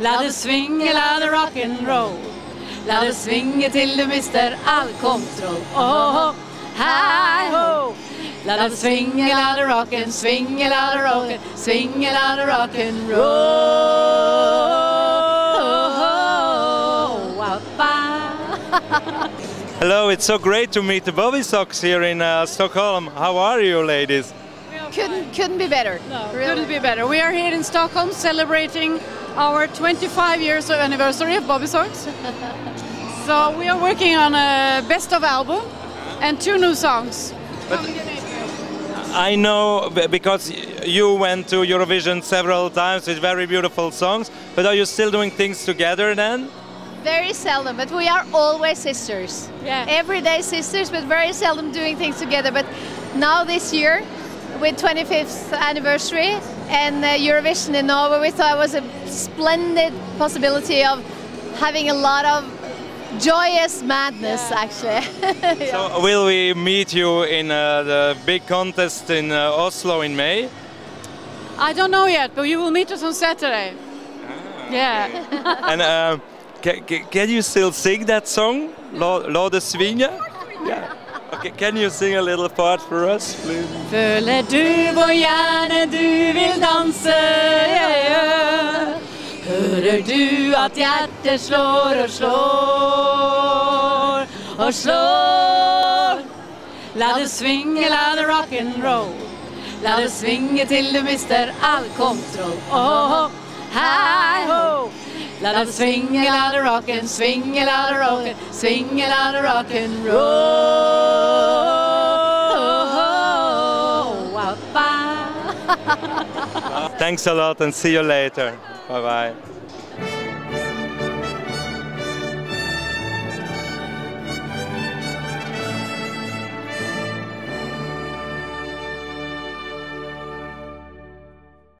La det svinge, la det rock'n'roll. La det svinge til du mister all kontroll. Oh, hei ho. La det svinge, la det rock'n, svinge, la det rock'n, svinge, la det rock'n'roll. Hello, it's so great to meet the Bobbysocks here in uh, Stockholm. How are you, ladies? Couldn't couldn't be better. No, Really. couldn't be better. We are here in Stockholm celebrating our 25 years of anniversary of Bobbysocks. so we are working on a best of album and two new songs. I know because you went to Eurovision several times with very beautiful songs, but are you still doing things together then? Very seldom, but we are always sisters. Yeah. Everyday sisters, but very seldom doing things together. But now this year, with 25th anniversary and uh, Eurovision in Norway, we thought it was a splendid possibility of having a lot of joyous madness, actually. So will we meet you in uh, the big contest in uh, Oslo in May? I don't know yet, but you will meet us on Saturday. Yeah. and uh, ca- ca- can you still sing that song, Lo, Lo de Svinge? Yeah. Okay, can you sing a little part for us, please? Føler du hvor gjerne du vil danse? Yeah, yeah. Hører du at hjertet slår og slår og slår? La det svinge, la det rock'n'roll. La det svinge til du mister all kontroll. Oh, hei ho! La det svinge, la det rock'n, svinge, la det rock'n, svinge, la det rock'n'roll. Thanks a lot and see you later. Bye bye.